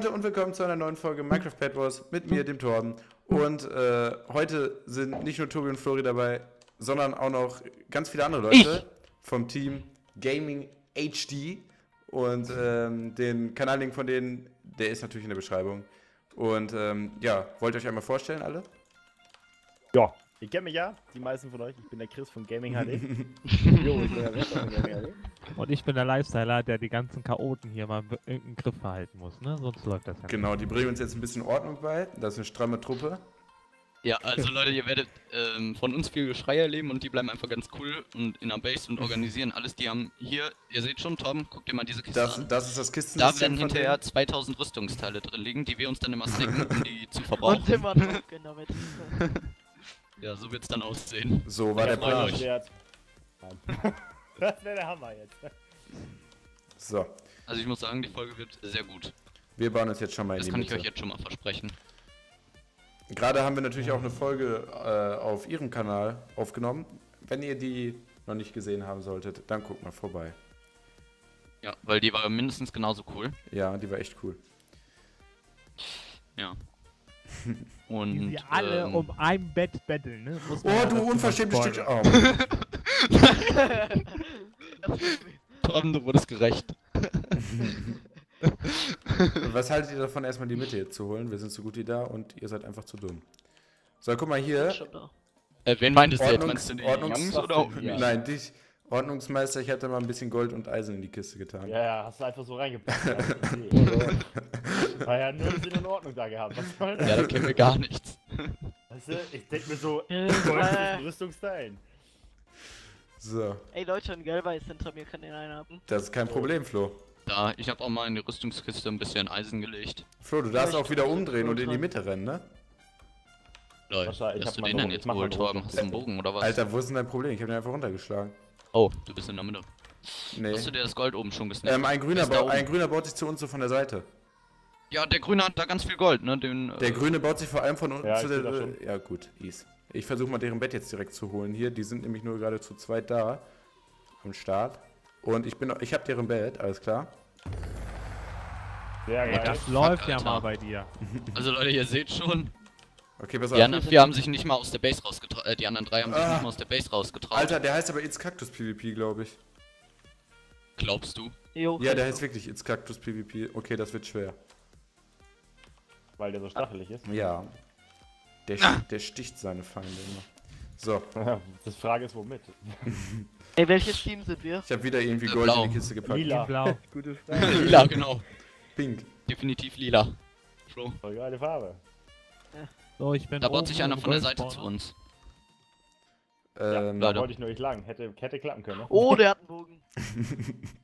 Leute und willkommen zu einer neuen Folge Minecraft Pet Wars mit mir, dem Torben. Und äh, heute sind nicht nur Tobi und Flori dabei, sondern auch noch ganz viele andere Leute Ich. vom Team Gaming HD. Und ähm, den Kanallink von denen, der ist natürlich in der Beschreibung. Und ähm, ja, wollt ihr euch einmal vorstellen, alle? Ja, ihr kennt mich ja, die meisten von euch. Ich bin der Chris von Gaming HD. jo, ich bin der Rest von Gaming HD. Und ich bin der Lifestyler, der die ganzen Chaoten hier mal in irgendeinen Griff verhalten muss, ne? Sonst läuft das ja nicht. Genau, die bringen uns jetzt ein bisschen Ordnung bei. Das ist eine stramme Truppe. Ja, also Leute, ihr werdet ähm, von uns viel Geschrei erleben und die bleiben einfach ganz cool und in der Base und organisieren alles. Die haben hier, ihr seht schon, Tom, guckt dir mal diese Kiste Das, an. das ist das Da Kistensystem werden hinterher denen. 2000 Rüstungsteile drin liegen, die wir uns dann immer snacken, um die zu Und verbrauchen. immer drucken damit. Ja, so wird's dann aussehen. So war der Plan. Das wäre der Hammer jetzt. So, Also ich muss sagen, die Folge wird sehr gut. wir bauen uns jetzt schon mal in Das die kann ich Mitte. euch jetzt schon mal versprechen. Gerade haben wir natürlich auch eine Folge äh, auf ihrem Kanal aufgenommen. Wenn ihr die noch nicht gesehen haben solltet, dann guckt mal vorbei. Ja, weil die war mindestens genauso cool. Ja, die war echt cool. Ja. Die Und sie alle ähm, um ein Bett betteln, ne? Oh, du unverschämtes Stück. Oh. Tom, du wurdest gerecht. Was haltet ihr davon, erstmal die Mitte jetzt zu holen? Wir sind so gut wie da und ihr seid einfach zu dumm. So, guck mal hier. Äh, wen meintest du jetzt? Ordnungs- Meinst du Ordnungs- Jungs oder auch Ja. mich? Nein, dich. Ordnungsmeister, ich hätte mal ein bisschen Gold und Eisen in die Kiste getan. Ja, ja, hast du einfach so reingepackt. War ja nur Sinn und Ordnung da gehabt. Was soll das? Ja, da kennen wir gar nichts. Weißt du, ich denk mir so, Äh, Gold mit Rüstungsteilen. So, Ey Leute, ein gelber ist hinter mir, kann den einen haben. das ist kein Problem, Flo. Da, ich habe auch mal in die Rüstungskiste ein bisschen Eisen gelegt. Flo, du darfst Ja, auch wieder umdrehen und in die. Mitte rennen, ne? Lol, ich hast du den denn jetzt geholt, Torben? Hast du einen. Bogen oder was? Alter, wo ist denn dein Problem? Ich habe den einfach runtergeschlagen. Oh, du bist in der Mitte. Nee. Hast du dir das Gold oben schon gesnappt? Ähm, ein grüner, oben. ein grüner baut sich zu uns so von der Seite. Ja, der Grüne hat da ganz viel Gold, ne? Den, Der äh, Grüne baut sich vor allem von unten Ja, zu der. Ja, gut, ease. Ich versuche mal deren Bett jetzt direkt zu holen hier. Die sind nämlich nur gerade zu zweit da. Am Start. Und ich bin ich habe deren Bett, alles klar. Sehr geil. Das Fuck, läuft ja Alter. mal bei dir. Also Leute, ihr seht schon, Okay, pass die auf. anderen vier haben sich nicht mal aus der Base rausgetraut. Äh, die anderen drei haben sich Ah. nicht mal aus der Base rausgetraut. Alter, der heißt aber It's Cactus PvP, glaube ich. Glaubst du? Jo, Ja, der heißt wirklich It's Cactus PvP. Okay, das wird schwer. Weil der so stachelig ist. Ja. Der, Ah. der sticht seine Feinde immer. So, Das Frage ist, womit? Ey, welches Team sind wir? ich habe wieder irgendwie Äh, Gold blau. in die Kiste gepackt. Lila. Blau. Gute Frage. Lila, genau. Pink. Definitiv lila. Flo. Voll geile Farbe. So, ich bin Da baut sich einer von der Seite zu uns. Ja, Ähm, da Leute. wollte ich nur nicht lang. Hätte, hätte klappen können. Ne? Oh, der hat einen Bogen.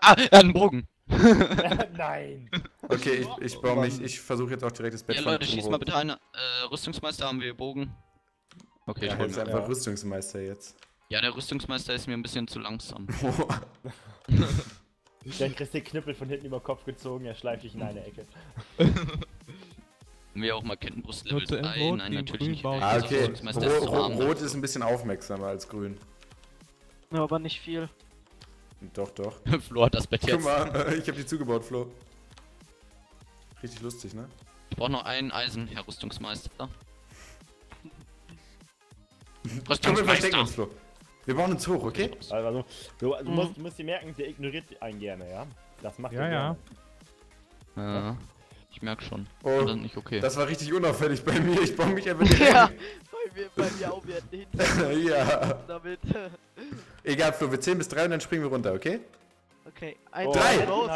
Ah, er hat einen Bogen. Nein! okay, ich, ich baue mich, ich versuche jetzt auch direkt das Bett Ja, von Leute, Team schießt mal bitte eine. Äh, Rüstungsmeister haben wir Bogen. Okay, Ja, ich hol jetzt einfach Ja. Rüstungsmeister jetzt. Ja, der Rüstungsmeister ist mir ein bisschen zu langsam. Dann kriegst du den Knüppel von hinten über den Kopf gezogen, er schleift dich in eine Ecke. Haben wir auch mal Kettenbrust Level zur 3? Info, Nein, natürlich nicht. ah, okay. Zu. Rot ist ein bisschen aufmerksamer als Grün. Ja, aber nicht viel. Doch, doch. Flo hat das Bett Guck jetzt. mal, ich habe die zugebaut, Flo. Richtig lustig, ne? Ich brauche noch einen Eisen, Herr Rüstungsmeister. Komm, wir verstecken Rüstungsmeister! uns, Flo. Wir bauen uns hoch, okay? Also, du, du, Mhm. musst, du musst dir merken, der ignoriert einen gerne, ja? Das macht Ja, er ja. gerne. Ja, ich merk schon. Oh, Das ist nicht okay. Das war richtig unauffällig bei mir. Ich baue mich einfach direkt. Ja, bei mir, bei mir auch, wir hätten hinten ja. damit. Egal, Flo, wir zählen bis drei und dann springen wir runter, okay? Okay, ein, Oh, Drei. los.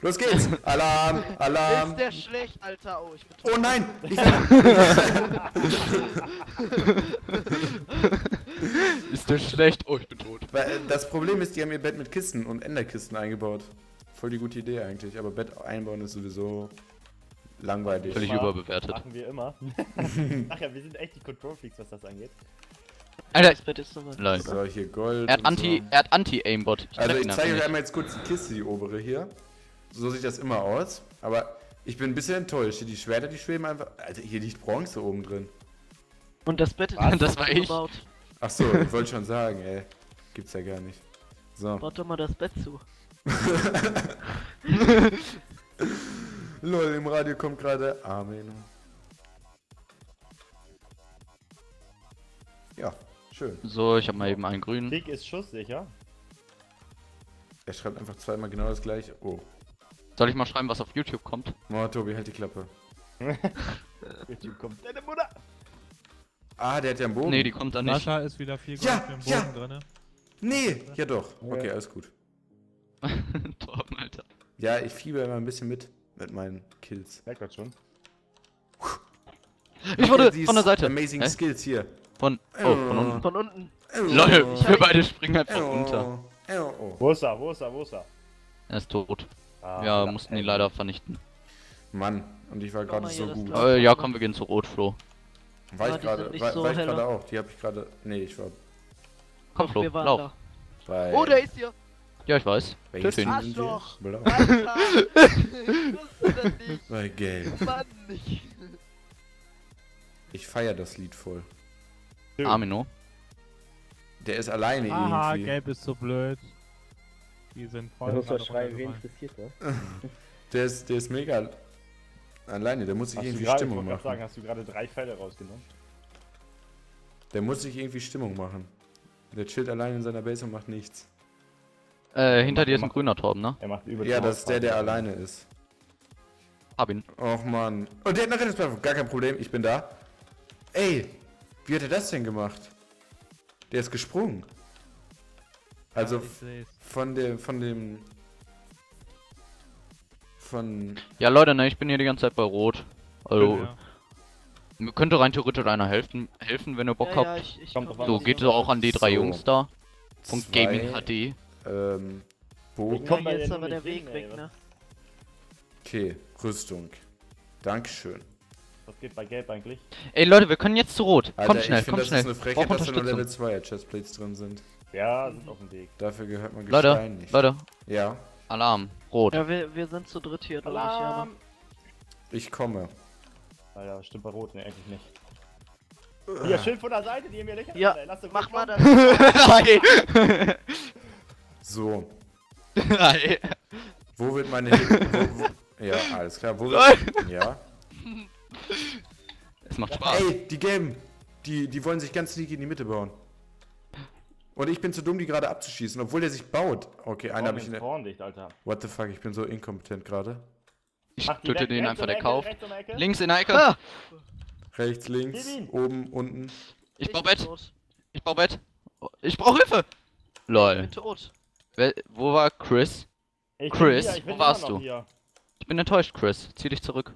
Los geht's! Alarm! Alarm! Ist der schlecht, Alter? Oh, ich bin Oh tot. nein! Ich Ist der schlecht? Oh, ich bin tot. Weil, äh, das Problem ist, die haben ihr Bett mit Kisten und Enderkisten eingebaut. Voll die gute Idee eigentlich, aber Bett einbauen ist sowieso langweilig. Völlig überbewertet. Machen wir immer. Ach ja, wir sind echt die Control Freaks, was das angeht. Alter, Das Bett ist. So, hier Gold. Er hat Anti, So. er hat Anti-Aimbot. Also treff ich ihn zeige euch einmal jetzt kurz die Kiste, die obere hier. So sieht das immer aus. Aber ich bin ein bisschen enttäuscht. Hier die Schwerter, die schweben einfach. Alter, hier liegt Bronze oben drin. Und das Bett ist Das war ich. gebaut. Ach so, ich wollte schon sagen, ey. Gibt's ja gar nicht. So. Baut doch mal das Bett zu. Lol, im Radio kommt gerade Amen. Ja, schön. So, ich habe mal eben einen grünen. Krieg ist schusssicher. Er schreibt einfach zweimal genau das gleiche. Oh. Soll ich mal schreiben, was auf YouTube kommt? Oh, Tobi, halt die Klappe. YouTube kommt deine Mutter. Ah, der hat ja einen Bogen. Nee, die kommt da nicht. Sascha ist wieder viel Ja, Gold im Boden ja. drinne. Nee, ja doch. Okay, alles gut. Torben, Alter. Ja, ich fieber immer ein bisschen mit. Mit meinen Kills. Merkt das schon. Ich wurde von der Seite. Amazing Hä? Skills hier. Von. Oh, von unten. Von unten. Leute, Oh. wir beide springen einfach Oh. runter. Oh. Wo ist er? Wo ist er? Wo ist er? Er ist tot. Ah, Ja, mussten ihn leider vernichten. Mann, und ich war gerade so gut. Äh, ja, komm, wir gehen zu Rot, Flo. War ich gerade war, so war ich gerade auch. Die habe ich gerade. Nee, ich war Komm, Flo, lauf. da. bei. Oh, der ist hier. Ja, ich weiß. Welches? Arschloch. Blau. Alter. ich wusste das nicht. Bei Gelb. Mann, nicht. Ich feier das Lied voll. Schön. Amino. Der ist alleine Aha, irgendwie. gelb ist so blöd. Die sind voll. Da muss man schreien, wen interessiert das? Der ist, der ist mega alleine. Der muss sich Hast irgendwie gerade, ich Stimmung wollte gerade machen. sagen, hast du gerade drei Pfeile rausgenommen? Der muss sich irgendwie Stimmung machen. Der chillt allein in seiner Base und macht nichts. Äh, hinter dir ist ein grüner Torben, ne? Er macht über Ja, das ist der, der alleine ist. Hab ihn. Och man. Und der hat eine Rettungsplattform. Gar kein Problem, ich bin da. Ey, wie hat er das denn gemacht? Der ist gesprungen. Also Ja, ich von dem, von dem, von, Ja, Leute, ne, ich bin hier die ganze Zeit bei Rot. Also, Ja. mir könnte rein theoretisch einer helfen, helfen wenn ihr Bock ja, habt. ja, ich, ich So, geht so auch an die drei So. Jungs da. Von zwei, Gaming HD. ähm, Ich Bogen. komm nur aber der Weg hin, weg, ne? Okay, Rüstung. Dankeschön. Was geht bei Gelb eigentlich? Ey, Leute, wir können jetzt zu Rot. Alter, kommt schnell, ich finde, kommt das schnell. ist eine Frechheit, dass da nur Level Unterstützung. 2 Chestplates drin sind. Ja, sind auf dem Weg. Dafür gehört man Leute, Gestein nicht. Leute, Ja, Alarm. Rot. Ja, wir, wir sind zu dritt hier, glaube ich, ja. Alarm! Ich komme. Alter, stimmt bei Rot, ne, eigentlich nicht. Hier, schön von der Seite, die ihr mir lächelt. Ja, Alter, lass doch Mach mal das. Nein. So, Nein. wo wird meine Hilfe? ja, alles klar. Wo wird, ja. Es macht Spaß. Ey, die Gelben, die, die wollen sich ganz sneaky in die Mitte bauen. Und ich bin zu dumm, die gerade abzuschießen, obwohl der sich baut. Okay, einen habe ich in der... Vorndicht, Alter. What the fuck, ich bin so inkompetent gerade. Ich die töte den einfach, der kauft. Links in der Ecke. Ah, Rechts, links, oben, unten. Ich bau bin Bett. tot. Ich bau Bett. Ich brauch Hilfe. Ich Lol. bin tot. Wer, wo war Chris? Ich bin Chris, hier, ich bin wo warst du? Hier. Ich bin enttäuscht, Chris. Zieh dich zurück.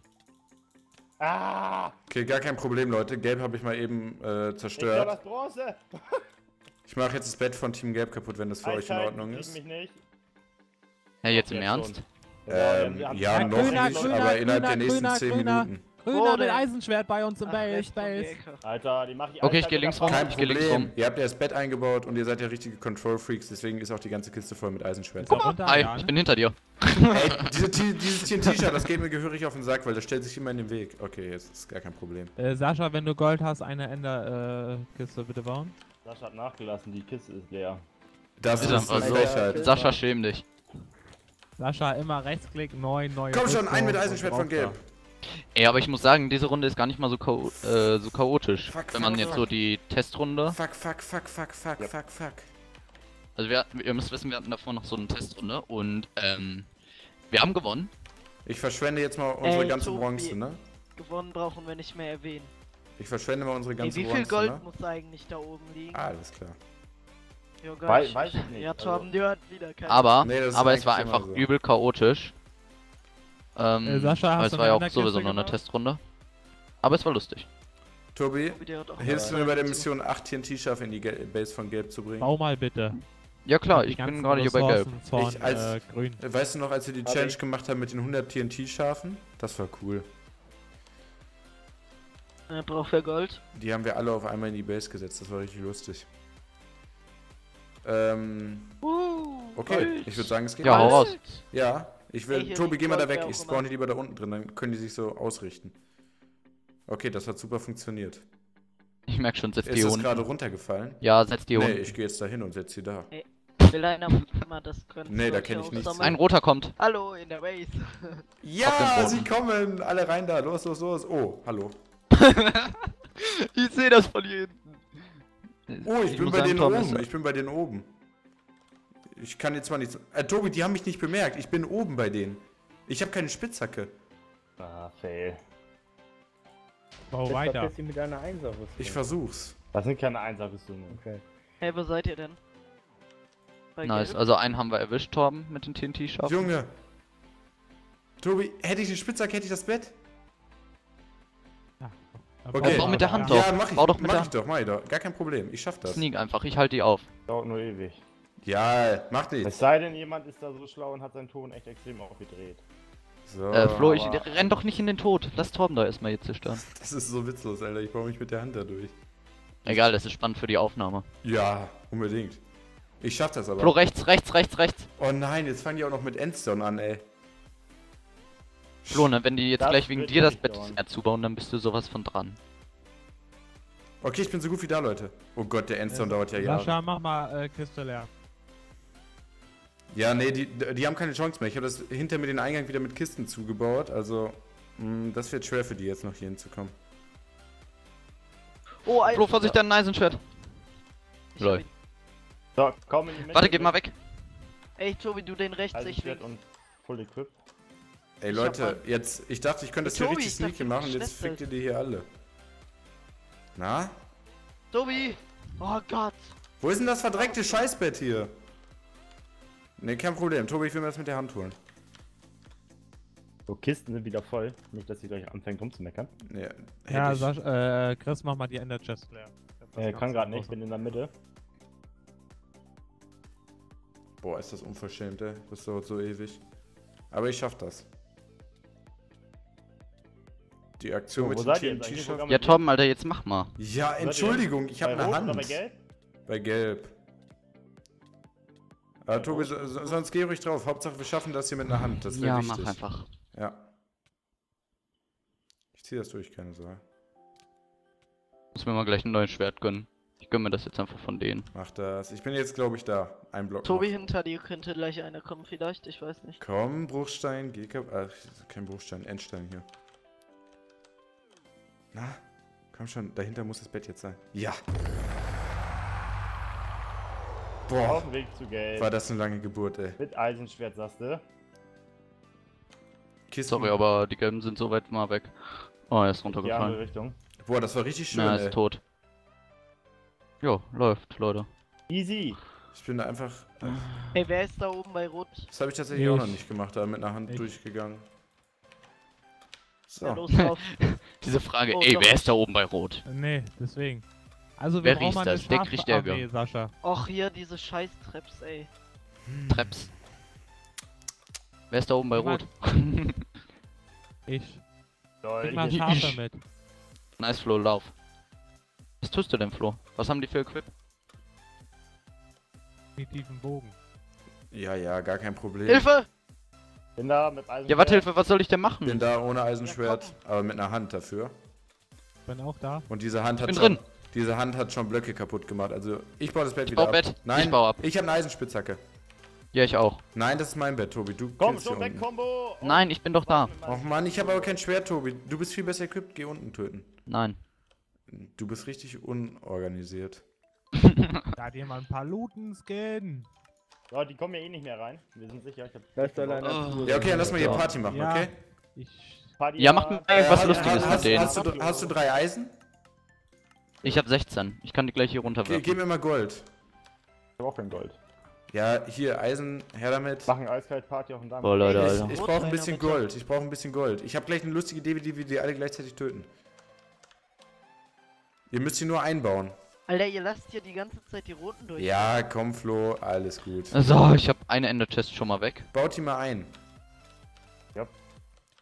Ah! Okay, gar kein Problem, Leute. Gelb habe ich mal eben äh, Ich zerstört. das Bronze! Ich mache jetzt das Bett von Team Gelb kaputt, wenn das für euch in Ordnung ist. mich nicht. Ja, jetzt im Jetzt Ernst? schon. Ähm, ja, Ja, noch grüner, nicht, grüner, aber innerhalb der grüner, nächsten grüner, 10 grüner. Minuten. Grüner mit? Eisenschwert bei uns im Base, Base. Alter, die mach ich Okay, ich geh links rum. Ich geh links Problem. rum. Ihr habt ja das Bett eingebaut und ihr seid ja richtige Control-Freaks, deswegen ist auch die ganze Kiste voll mit Eisenschwert. Guck mal, Hi, ich ne? bin hinter dir. Ey, diese, dieses TNT-Shirt, das geht mir gehörig auf den Sack, weil das stellt sich immer in den Weg. Okay, jetzt ist gar kein Problem. Äh, Sascha, wenn du Gold hast, eine Ender-Kiste bitte bauen. Sascha hat nachgelassen, die Kiste ist leer. Das Ist ist einfach eine so. Frechheit. Sascha, schäm dich. Sascha, immer Rechtsklick, neu, neu. Komm schon, ein mit Eisenschwert von Gelb. Ey, aber ich muss sagen, diese Runde ist gar nicht mal so, chao äh, so chaotisch. Fuck, Wenn man fuck, jetzt fuck. so die Testrunde. Fuck, fuck, fuck, fuck, fuck, Yep. fuck, fuck. Also wir, ihr müsst wissen, wir hatten davor noch so eine Testrunde und ähm, wir haben gewonnen. Ich verschwende jetzt mal unsere Ey, ganze Tobi. Bronze, ne? Gewonnen brauchen wir nicht mehr erwähnen. Ich verschwende mal unsere Ey, ganze wie viel Bronze, Gold ne? muss eigentlich da oben liegen? Ah, alles klar. Jo, Wei- Gott. weiß ich nicht, Ja, also- Torben, die hört wieder keiner. Aber, Nee, aber es war einfach so. übel chaotisch. Ähm, Äh, Sascha, aber hast es war ja auch sowieso nur eine? Testrunde. Aber es war lustig. Tobi, hilfst du mir bei der. Mission 8 TNT-Schafe in die Gel Base von Gelb zu bringen? Bau mal bitte. Ja klar, ich bin gerade hier bei Gelb. Von, Ich als- äh, grün. Weißt du noch, als wir die Challenge gemacht haben mit den 100 TNT-Schafen? Das war cool. Äh, braucht wer Gold? Die haben wir alle auf einmal in die Base gesetzt. Das war richtig lustig. Ähm, okay, ich würde sagen, es geht. Ja, hau raus. Ja, ich will. Ey, Tobi, geh mal da weg. Ich auch spawn immer. die lieber da unten drin, dann können die sich so ausrichten. Okay, das hat super funktioniert. Ich merk schon, setz die Ist das gerade runtergefallen? Ja, setz die Nee, unten. ich gehe jetzt da hin und setz sie da. Ey. Will einer mal das können? Nee, da solche kenn ich nichts. Ein roter kommt. Hallo, in der Base. Ja, sie kommen! Alle rein da, los, los, los. Oh, hallo. ich sehe das von hier hinten. Oh, ich, bin muss bei denen oben. Ich bin bei denen oben. Ich kann jetzt zwar nichts. Äh, Tobi, die haben mich nicht bemerkt. Ich bin oben bei denen. Ich habe keine Spitzhacke. Ah, fail. Bau weiter. Jetzt mit Einser-Rüstung. Ich versuch's. Das sind keine Einser-Rüstungen. Okay. Hey, wo seid ihr denn? Bei Nice, Gelb? also einen haben wir erwischt, Torben, mit den TNT-Schafen. Junge. Tobi, hätte ich eine Spitzhacke, hätte ich das Bett? Ja. Okay. Bau mit der Hand ja. doch. Ja, mach ich. Bau doch mit mach der ich doch, mach ich doch. Gar kein Problem. Ich schaff das. Sneak einfach, ich halte die auf. Dauert nur ewig. Ja, macht nichts. Es sei denn, jemand ist da so schlau und hat seinen Ton echt extrem aufgedreht. So. Äh, Flo, ich aber- renn doch nicht in den Tod. Lass Torben da erstmal jetzt zerstören. Das ist so witzlos, Alter. Ich baue mich mit der Hand da durch. Egal, das ist spannend für die Aufnahme. Ja, unbedingt. Ich schaff das aber. Flo, rechts, rechts, rechts, rechts. Oh nein, jetzt fangen die auch noch mit Endstone an, ey. Flo, ne, wenn die jetzt Das gleich wegen dir das Bett dauern. zubauen, dann bist du sowas von dran. Okay, ich bin so gut wie da, Leute. Oh Gott, der Endstone dauert ja Jahre. Sascha, mach mal äh, Kiste leer. Ja, nee, die, die haben keine Chance mehr. Ich habe das hinter mir den Eingang wieder mit Kisten zugebaut. Also, mh, das wird schwer für die jetzt noch hier hinzukommen. Oh, ein Flo, Vorsicht, da ein Eisenschwert. Ich Lol. So, komm in die Mitte. Warte, geh mal weg. Ey, Tobi, du den rechts, ich links. und Full Equip. Ey, Ich Leute, mal- jetzt, ich dachte, ich könnte das hier Tobi, richtig ich sneaky machen. Jetzt fickt ihr die hier alle. Na? Tobi! Oh Gott! Wo ist denn das verdreckte Scheißbett hier? Ne, kein Problem. Tobi, ich will mir das mit der Hand holen. So, Kisten sind wieder voll. Nicht, dass sie gleich anfängt rumzumeckern. Ja, ich- Sascha, äh, Chris, mach mal die Ender Chest leer. Hab Äh, kann gerade nicht, bin in der Mitte. Boah, ist das unverschämt, ey. Das dauert so ewig. Aber ich schaff das. Die Aktion So, mit dem ihr kann Ja, Torben, Alter, jetzt mach mal. Ja, ihr Entschuldigung, ich habe bei eine Hand. bei Gelb? Bei Gelb. Aber Tobi, so, so- sonst geh ruhig drauf. Hauptsache, wir schaffen das hier mit einer Hand. Das wäre Ja, wichtig. mach einfach. Ja. Ich zieh das durch, keine Sorge. Muss mir mal gleich ein neues Schwert gönnen. Ich gönn mir das jetzt einfach von denen. Mach das. Ich bin jetzt, glaube ich, da. Ein Block. Tobi, noch. hinter dir könnte gleich einer kommen, vielleicht, ich weiß nicht. Komm, Bruchstein, geh kap Ach, kein Bruchstein, Endstein hier. Na, komm schon, dahinter muss das Bett jetzt sein. Ja. Auf Boah, dem Weg zu Gelb. war das eine lange Geburt, ey. Mit Eisenschwert, sagst du? Kisten. Sorry, aber die Gelben sind so weit mal weg. Oh, er ist Die andere runtergefallen. Richtung. Boah, das war richtig schön, Na, er ey. ist tot. Jo, läuft, Leute. Easy. Ich bin da einfach. Hey, wer ist da oben bei Rot? Das habe ich tatsächlich auch noch Ich. nicht gemacht, da mit einer Hand Ich. durchgegangen. Ja, So. los drauf. Diese Frage, Oh, ey, doch. wer ist da oben bei Rot? Nee, deswegen. Also, Wer brauchen riecht mal eine das? Der kriegt Ärger. Armee, Sascha. Och, hier diese scheiß Traps, ey. Treps. Wer ist da oben bei Rot? Ich. Bring ich mal jetzt- Schafe mit. nice, Flo, lauf. Was tust du denn, Flo? Was haben die für Equip? Definitiven Bogen. Ja, ja, gar kein Problem. Hilfe! Bin da mit Eisenschwert. Ja, warte, Hilfe, was soll ich denn Bin machen? da ohne Eisenschwert, Ja, aber mit einer Hand dafür. Bin auch da. Und diese Hand hat bin schon, drin. Diese Hand hat schon Blöcke kaputt gemacht. Also ich baue das Bett Ich wieder bau ab. Bett. Nein, Ich bau ab. Ich habe eine Eisenspitzhacke. Ja, ich auch. Nein, das ist mein Bett, Tobi. Du Komm, schon hier weg. Combo! Nein, ich bin doch da. Och Mann, ich habe aber kein Schwert, Tobi. Du bist viel besser equipped. Geh unten töten. Nein. Du bist richtig unorganisiert. Da hat jemand ein paar Looten-Skin. So, die kommen ja eh nicht mehr rein. Wir sind sicher. Ich hab Da ist allein Oh. Ja, okay, dann lass mal hier Party machen, Ja. okay? Ich. Party Ja, macht mal Äh, irgendwas hast- Lustiges hast, mit denen. hast, du, hast du drei Eisen? Ich hab 16. Ich kann die gleich hier Ge runterwerfen. gib mir mal Gold. Ich hab auch kein Gold. Ja, hier, Eisen, her damit. Machen eiskalt Party auch in deinem. Boah, Leute, Alter. Ich, ich brauche ein bisschen. Gold. Ich brauche ein bisschen Gold. Ich habe gleich eine lustige Idee, wie wir die alle gleichzeitig töten. Ihr müsst sie nur einbauen. Alter, ihr lasst hier die ganze Zeit die Roten durch. Ja, komm, Flo, alles gut. So, ich hab eine Ender Chest schon mal weg. Baut die mal ein.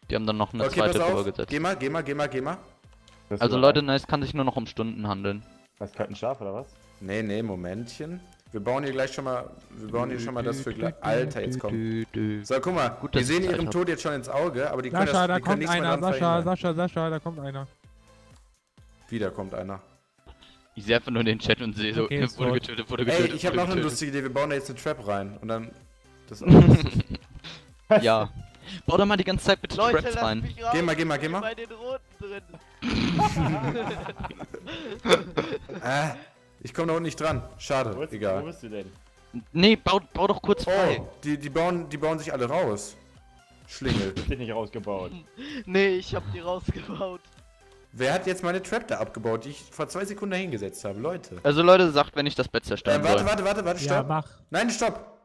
Die haben dann noch eine Okay, zweite drüber auf. gesetzt. Geh mal, geh mal, geh mal, geh mal. Das Also Leute, es kann sich nur noch um Stunden handeln. Was, kalten Schaf oder was? Nee, nee, Momentchen. Wir bauen hier gleich schon mal, wir bauen hier schon mal das für gleich. Alter, jetzt komm. So, guck mal, Gut, wir sehen ihrem hab. Tod jetzt schon ins Auge, aber die können Sascha, das, da die können kommt nichts mehr einer. Sascha, verhindern. Sascha, Sascha, da kommt einer. Wieder kommt einer. Ich sehe einfach nur den Chat und sehe so, Okay, wurde tot. getötet, wurde Ey, getötet. ich habe noch eine getötet. lustige Idee. Wir bauen da jetzt eine Trap rein. Und dann. Das. Ja. Bau da mal die ganze Zeit bitte Leute, Traps rein. raus. Geh mal, geh mal, geh mal. Drin. äh, ich komme da unten nicht dran. Schade. Wo, ist, wo Egal. bist du denn? Nee, bau, bau doch kurz frei. Oh, die, die, bauen, die bauen sich alle raus. Schlingel. Ich bin nicht rausgebaut. Nee, ich hab die rausgebaut. Wer hat jetzt meine Trap da abgebaut, die ich vor zwei Sekunden hingesetzt habe? Leute. Also Leute, sagt, wenn ich das Bett Äh, zerstören warte, soll. warte, warte, warte, Ja, stopp. mach. Nein, stopp.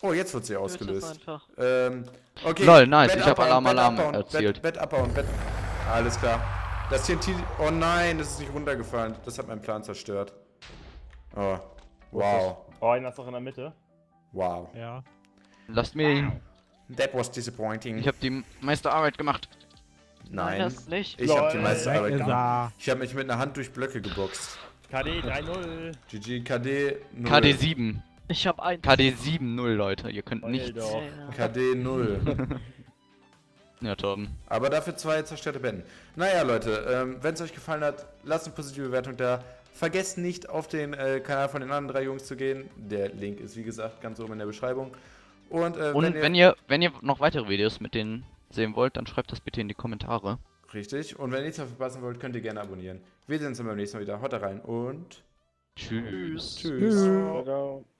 Oh, jetzt wird sie ausgelöst. Ähm, okay. Lol, nice, Bett ich hab abbauen, Alarm, Bett Alarm abbauen, erzielt. Bett, Bett abbauen, Bett. Alles klar. Das TNT. Oh nein, das ist nicht runtergefallen. Das hat meinen Plan zerstört. Oh. Wow. Oh, einer ist doch in der Mitte. Wow. Ja. Lasst mir ihn. That was disappointing. Ich habe die meiste Arbeit gemacht. nein. das nicht. Ich habe die meiste Arbeit gemacht. Ich habe mich mit einer Hand durch Blöcke geboxt. KD 3-0. GG, KD 0. KD7. Ich hab ein. KD7 0, Leute. Ihr könnt nichts. Doch. Ja, ja. KD 0. Ja, Torben. Aber dafür zwei zerstörte Betten. Naja, Leute, ähm, wenn es euch gefallen hat, lasst eine positive Bewertung da. Vergesst nicht, auf den äh, Kanal von den anderen drei Jungs zu gehen. Der Link ist, wie gesagt, ganz oben in der Beschreibung. Und, äh, Und wenn ihr, wenn ihr noch weitere Videos mit denen sehen wollt, dann schreibt das bitte in die Kommentare. Richtig. Und wenn ihr nichts mehr verpassen wollt, könnt ihr gerne abonnieren. Wir sehen uns dann beim nächsten Mal wieder. Haut da rein und Tschüss. tschüss. Ciao.